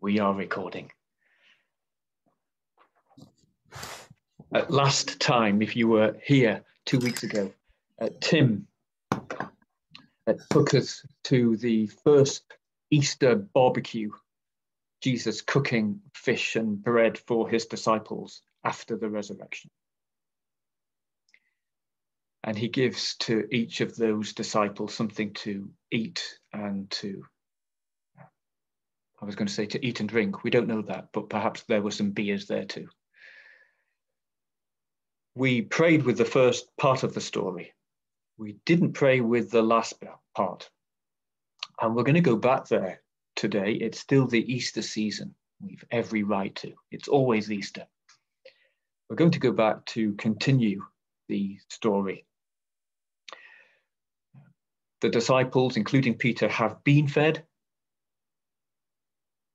We are recording. At last time, if you were here two weeks ago, uh, Tim uh, took us to the first Easter barbecue, Jesus cooking fish and bread for his disciples after the resurrection. And he gives to each of those disciples something to eat and to I was going to say to eat and drink. We don't know that, but perhaps there were some beers there too. We prayed with the first part of the story. We didn't pray with the last part. And we're going to go back there today. It's still the Easter season. We've every right to. It's always Easter. We're going to go back to continue the story. The disciples, including Peter, have been fed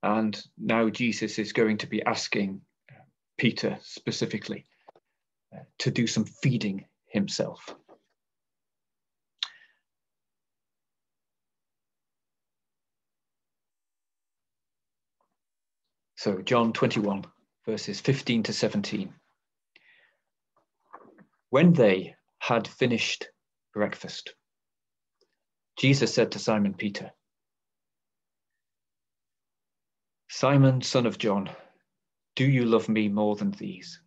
and now Jesus is going to be asking uh, Peter specifically uh, to do some feeding himself. So, John 21, verses 15 to 17. When they had finished breakfast, Jesus said to Simon Peter, Simon, son of John, do you love me more than these?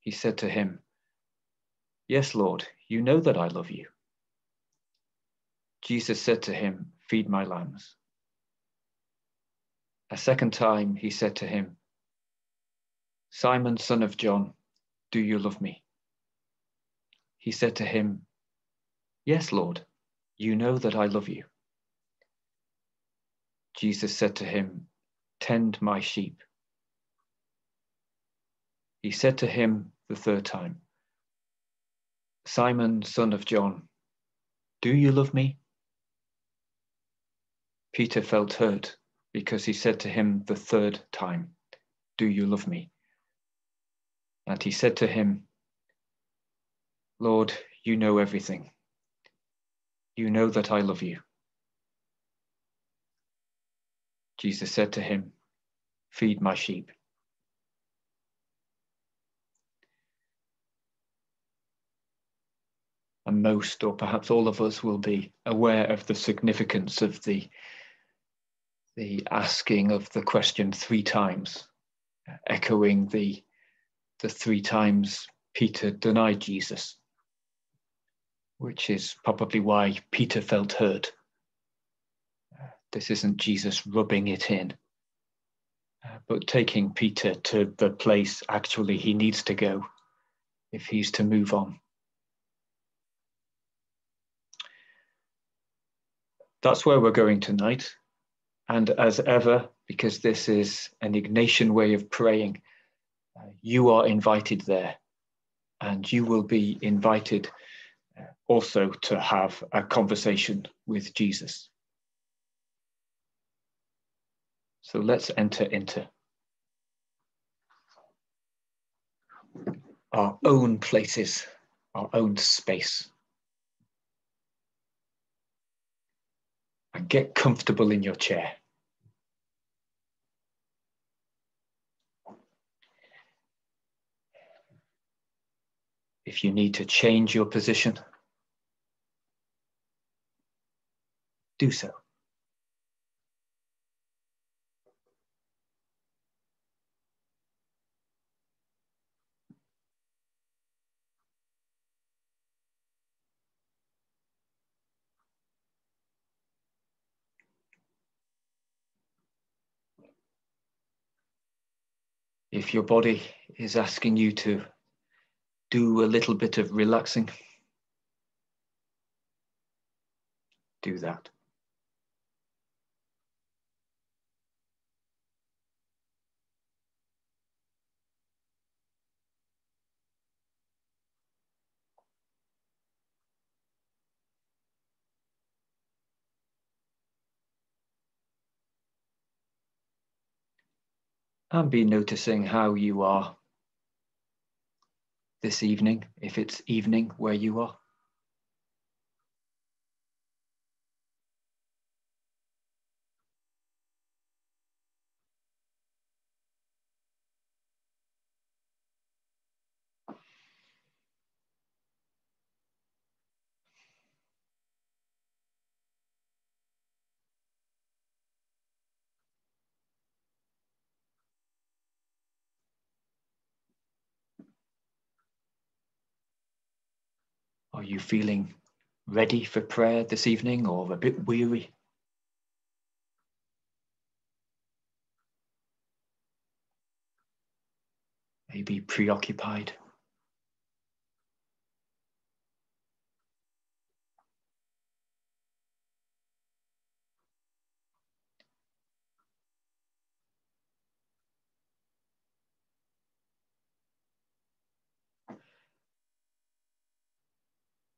He said to him, Yes, Lord, you know that I love you. Jesus said to him, Feed my lambs. A second time he said to him, Simon, son of John, do you love me? He said to him, Yes, Lord, you know that I love you. Jesus said to him, Tend my sheep. He said to him the third time, Simon, son of John, do you love me? Peter felt hurt because he said to him the third time, Do you love me? And he said to him, Lord, you know everything. You know that I love you. Jesus said to him, Feed my sheep. And most, or perhaps all of us, will be aware of the significance of the, the asking of the question three times, echoing the, the three times Peter denied Jesus, which is probably why Peter felt hurt this isn't Jesus rubbing it in, uh, but taking Peter to the place actually he needs to go if he's to move on. That's where we're going tonight. And as ever, because this is an Ignatian way of praying, uh, you are invited there. And you will be invited uh, also to have a conversation with Jesus. So let's enter into our own places, our own space. And get comfortable in your chair. If you need to change your position, do so. If your body is asking you to do a little bit of relaxing, do that. And be noticing how you are this evening, if it's evening where you are. Are you feeling ready for prayer this evening or a bit weary? Maybe preoccupied?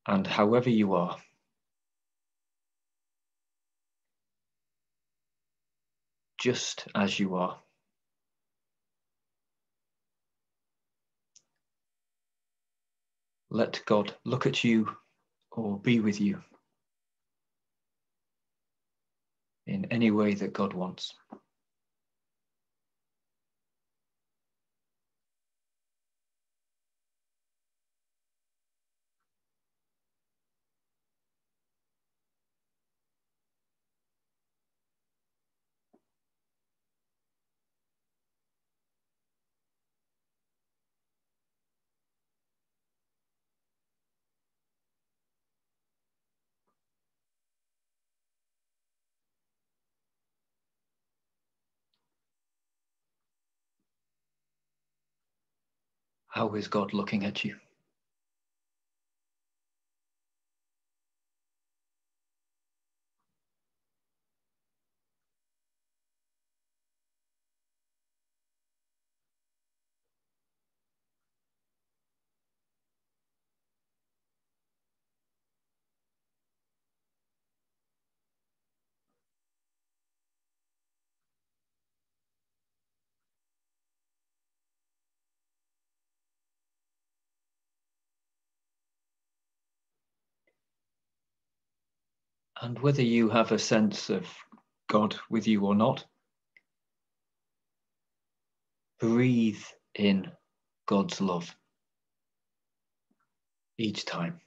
And however you are, just as you are, let God look at you or be with you in any way that God wants. How is God looking at you? And whether you have a sense of God with you or not, breathe in God's love each time.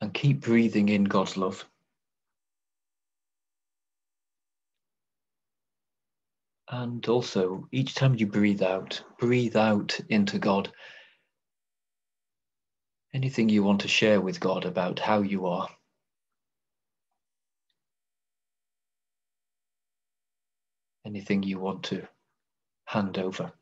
And keep breathing in God's love. And also, each time you breathe out, breathe out into God anything you want to share with God about how you are. Anything you want to hand over.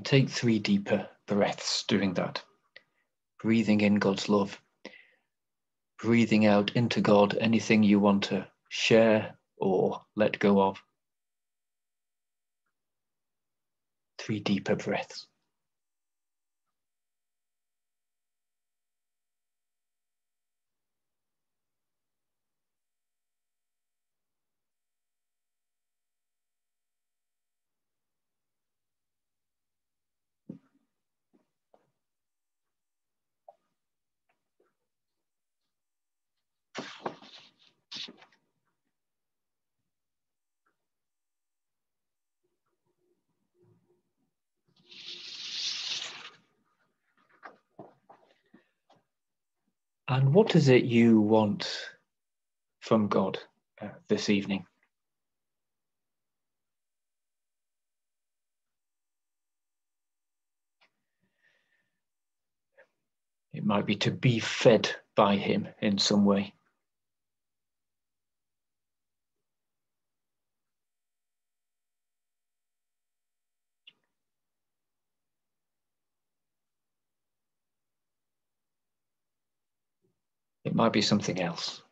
And take three deeper breaths doing that. Breathing in God's love. Breathing out into God anything you want to share or let go of. Three deeper breaths. And what is it you want from God uh, this evening? It might be to be fed by Him in some way. Might be something else.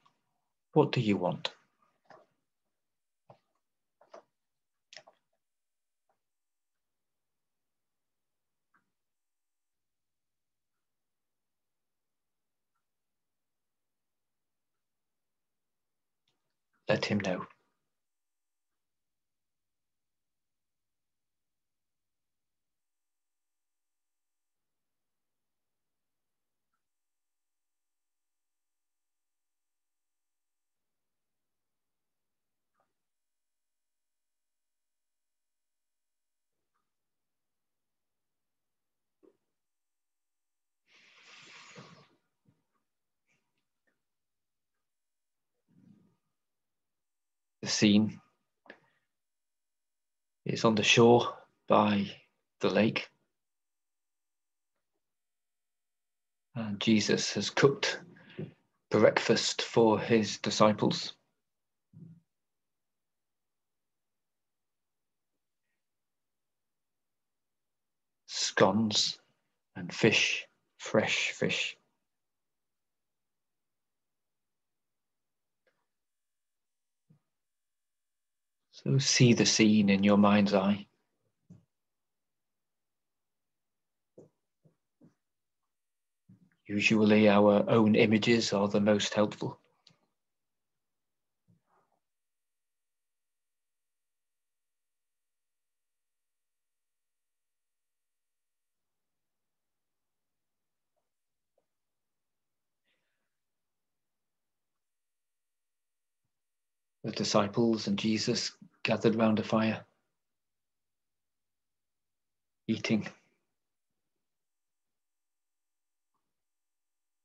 What do you want? Let him know. The scene is on the shore by the lake. And Jesus has cooked breakfast for his disciples. Scones and fish, fresh fish. So see the scene in your mind's eye. Usually, our own images are the most helpful. The disciples and Jesus gathered round a fire, eating.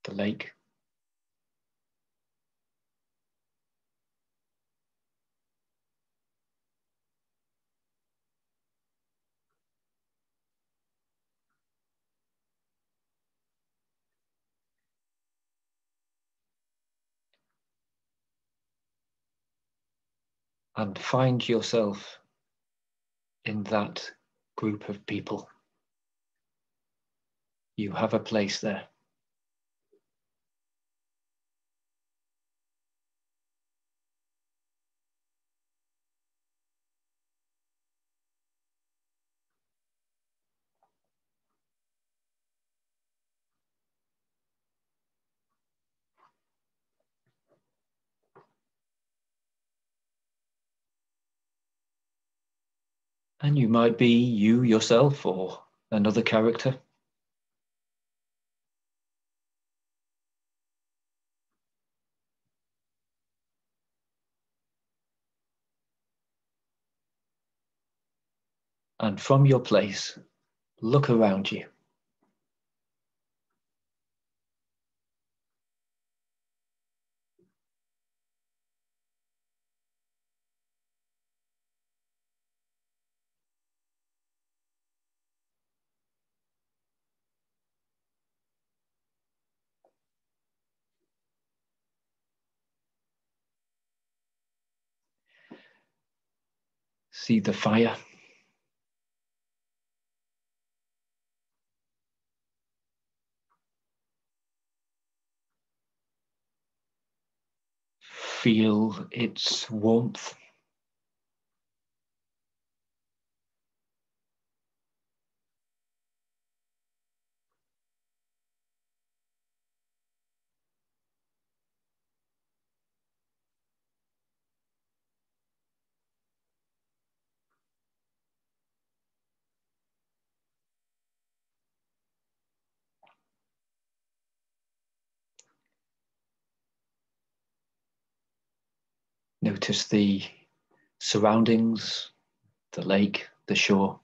The lake. And find yourself in that group of people. You have a place there. And you might be you yourself or another character. And from your place, look around you. See the fire. Feel its warmth. Notice the surroundings, the lake, the shore.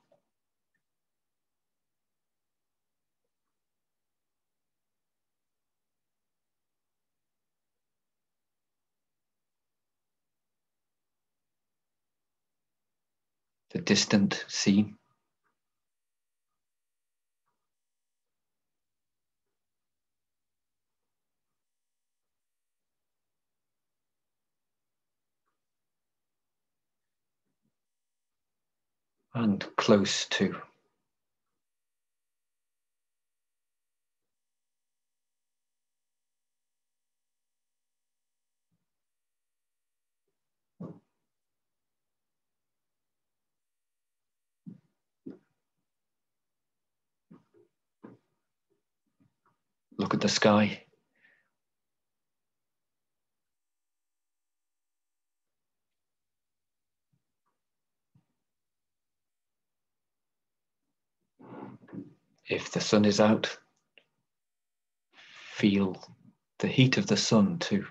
The distant sea. And close to Look at the sky. If the sun is out, feel the heat of the sun too.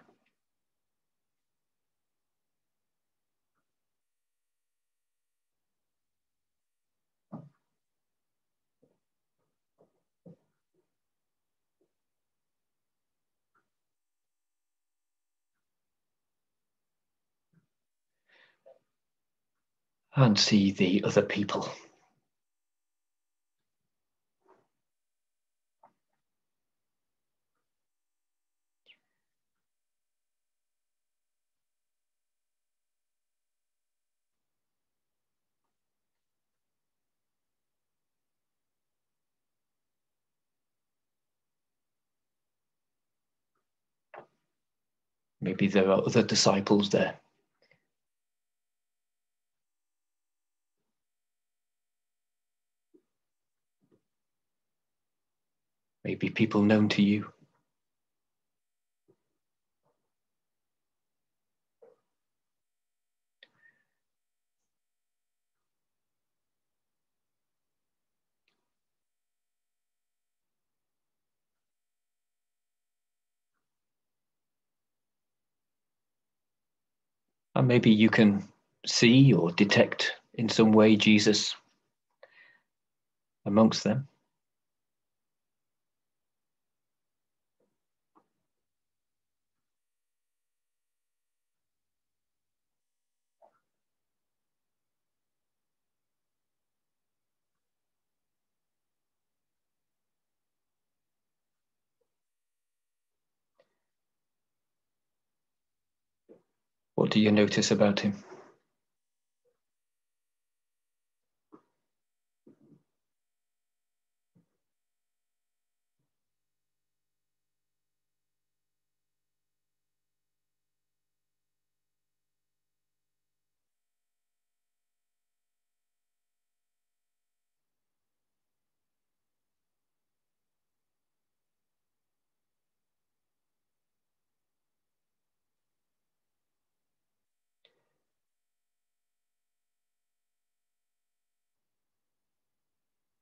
and see the other people. Maybe there are other disciples there. maybe people known to you. And maybe you can see or detect in some way Jesus amongst them. What do you notice about him?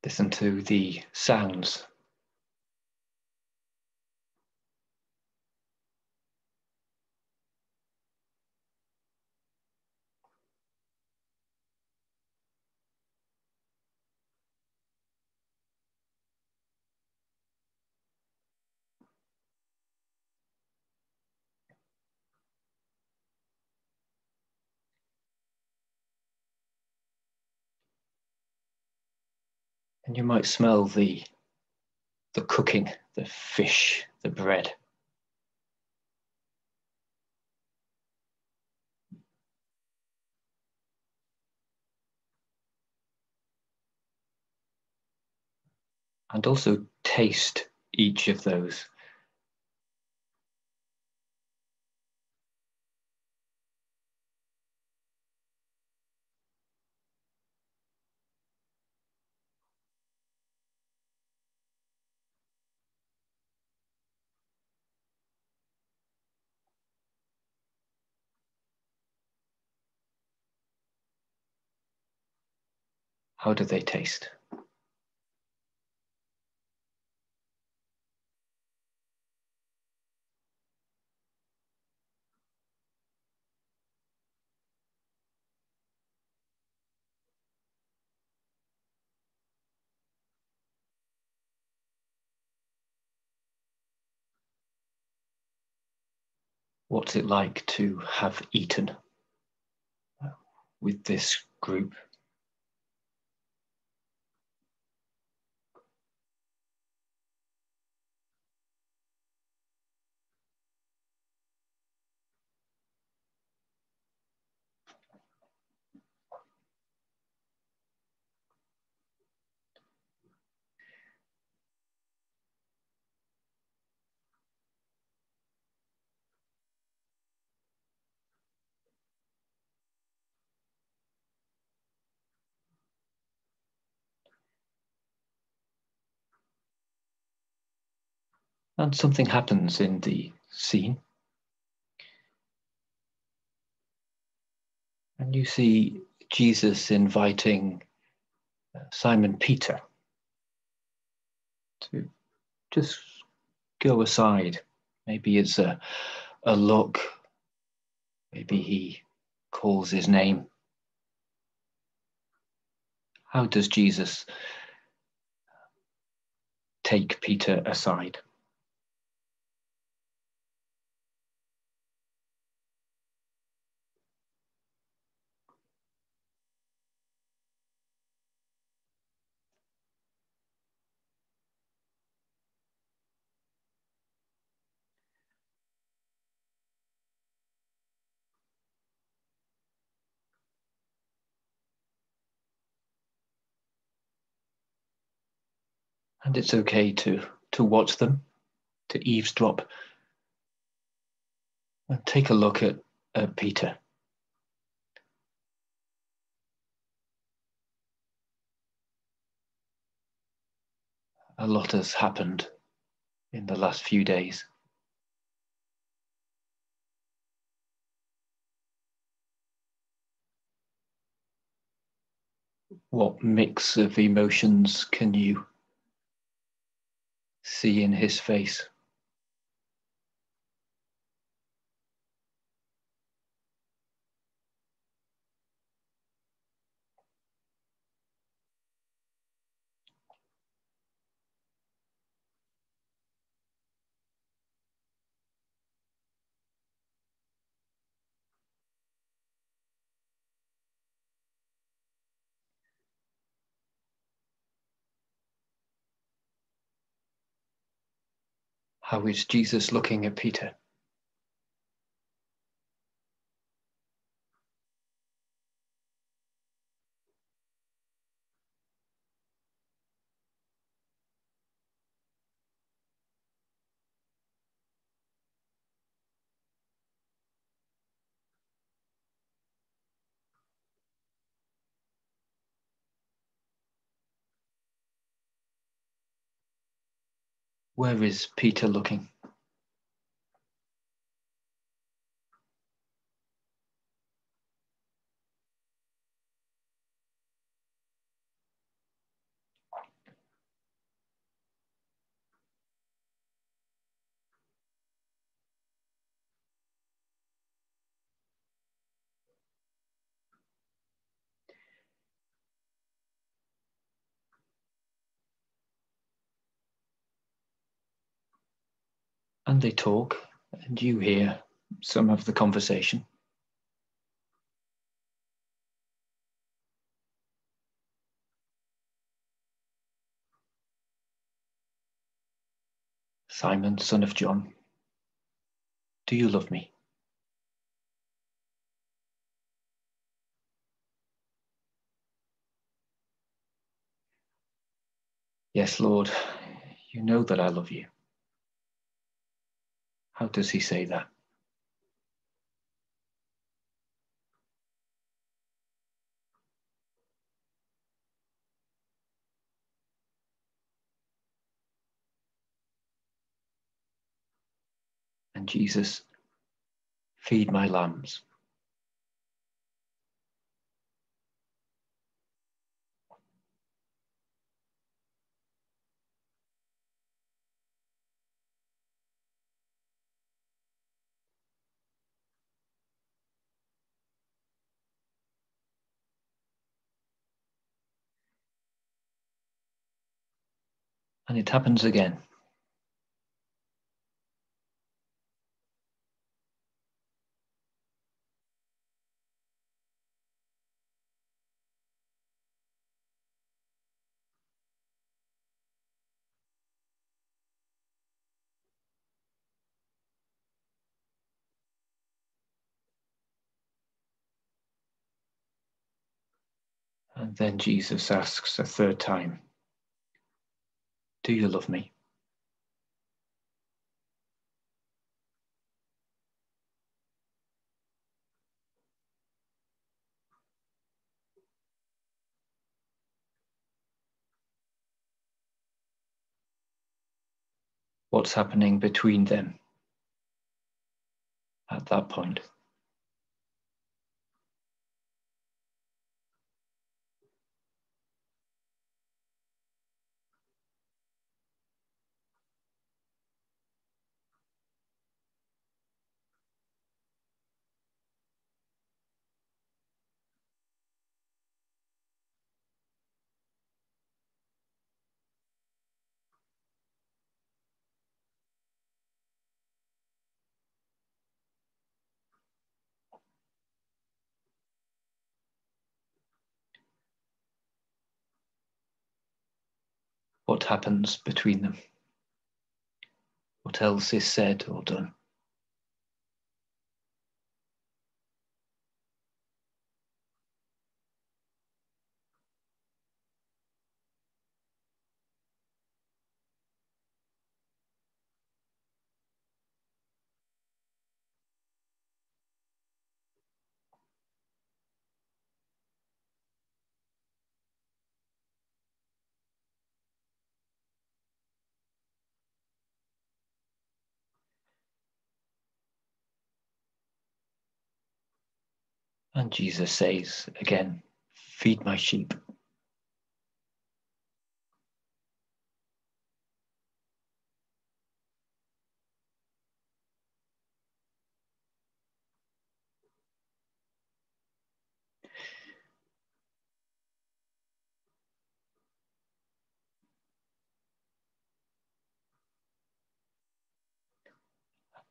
Listen to the sounds. And you might smell the, the cooking, the fish, the bread. And also taste each of those. How do they taste? What's it like to have eaten with this group? And something happens in the scene. And you see Jesus inviting uh, Simon Peter to just go aside. Maybe it's a, a look, maybe he calls his name. How does Jesus take Peter aside? It's okay to to watch them, to eavesdrop, and take a look at, at Peter. A lot has happened in the last few days. What mix of emotions can you see in his face. How is Jesus looking at Peter? Where is Peter looking? And they talk, and you hear some of the conversation. Simon, son of John, do you love me? Yes, Lord, you know that I love you. How does he say that? And Jesus, feed my lambs. And it happens again. And then Jesus asks a third time, Do you love me? what's happening between them at that point. What happens between them, what else is said or done. And Jesus says again, Feed my sheep.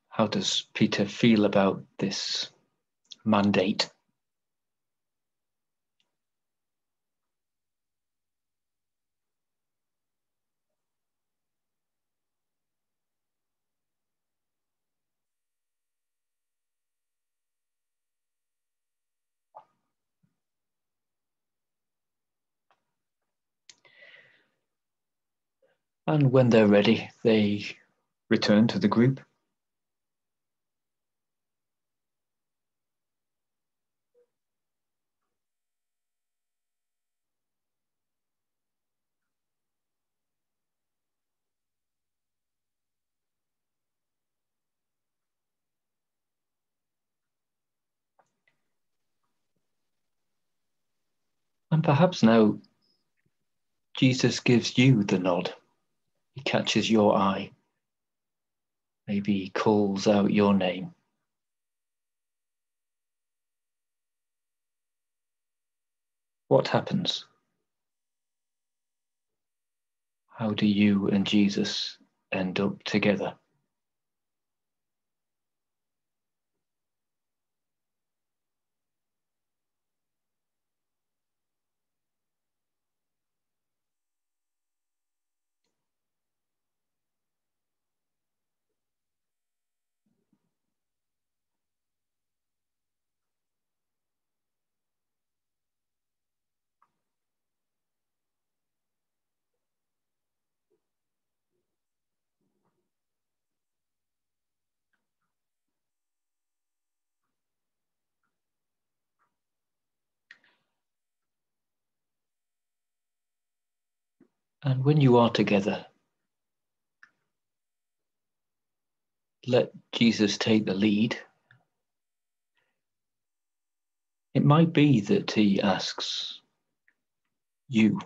How does Peter feel about this mandate? And when they're ready, they return to the group. And perhaps now Jesus gives you the nod. He catches your eye. Maybe he calls out your name. What happens? How do you and Jesus end up together? And when you are together, let Jesus take the lead. It might be that he asks you,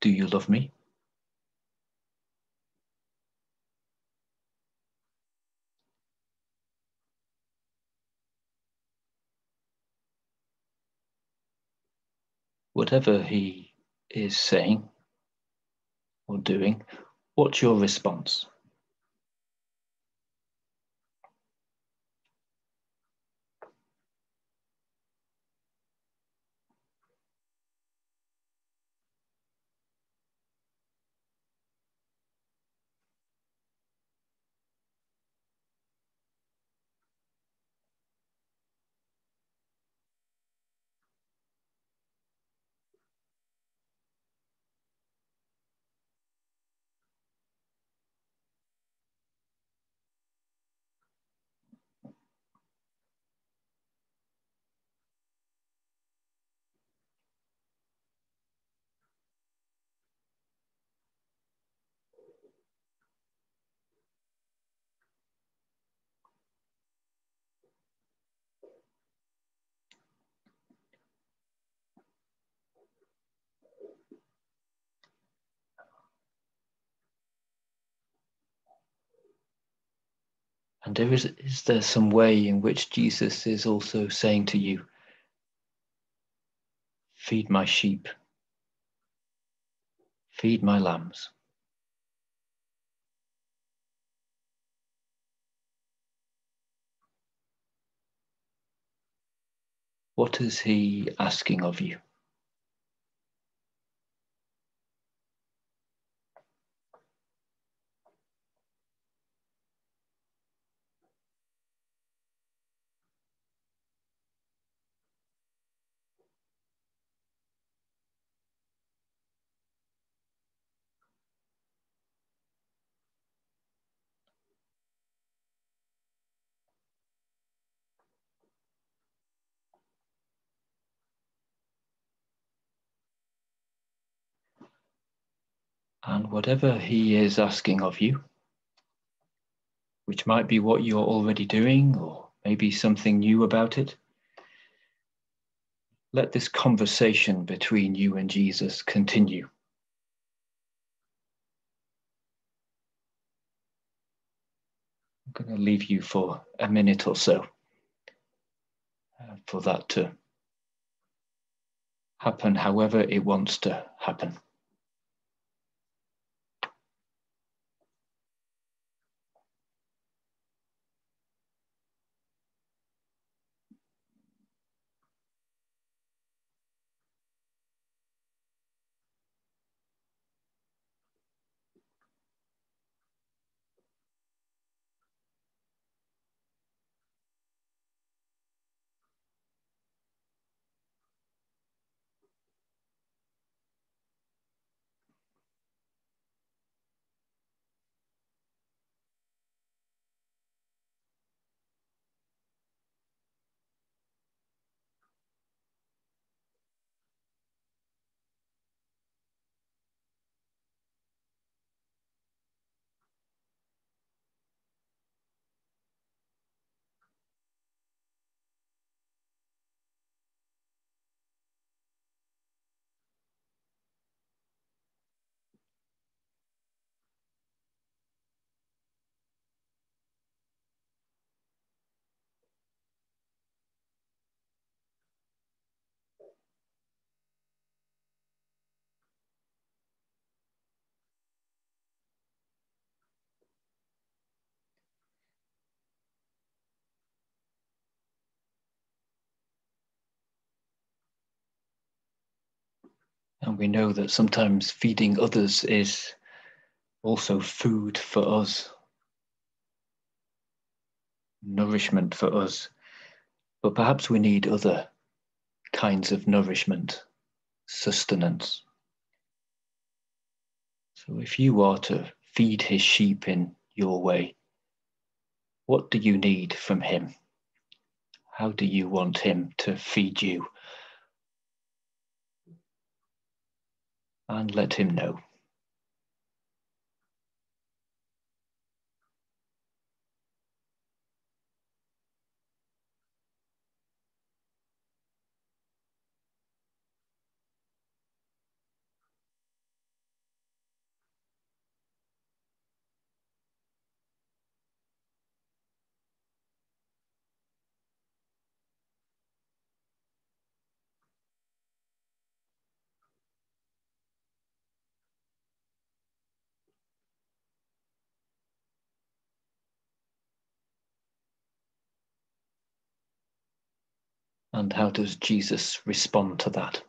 Do you love me? Whatever he is saying or doing, what's your response? And there is, is there some way in which Jesus is also saying to you, Feed my sheep, feed my lambs? What is he asking of you? And whatever He is asking of you, which might be what you're already doing or maybe something new about it, let this conversation between you and Jesus continue. I'm going to leave you for a minute or so uh, for that to happen however it wants to happen. We know that sometimes feeding others is also food for us, nourishment for us. But perhaps we need other kinds of nourishment, sustenance. So if you are to feed his sheep in your way, what do you need from him? How do you want him to feed you? And let him know. And how does Jesus respond to that?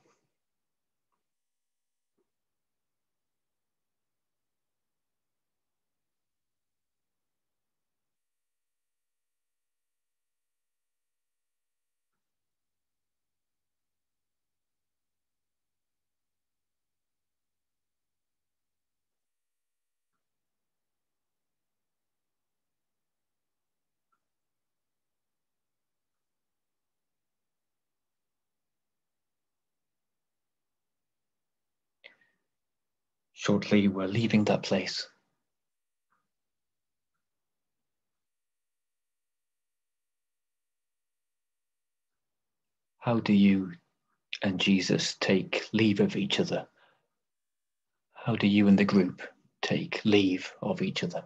Shortly, we're leaving that place. How do you and Jesus take leave of each other? How do you and the group take leave of each other?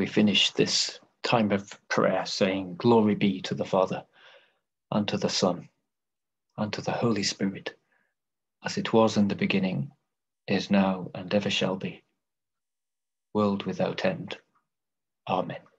We finish this time of prayer saying, Glory be to the Father, and to the Son, and to the Holy Spirit, as it was in the beginning, is now, and ever shall be, world without end. Amen.